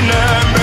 can earn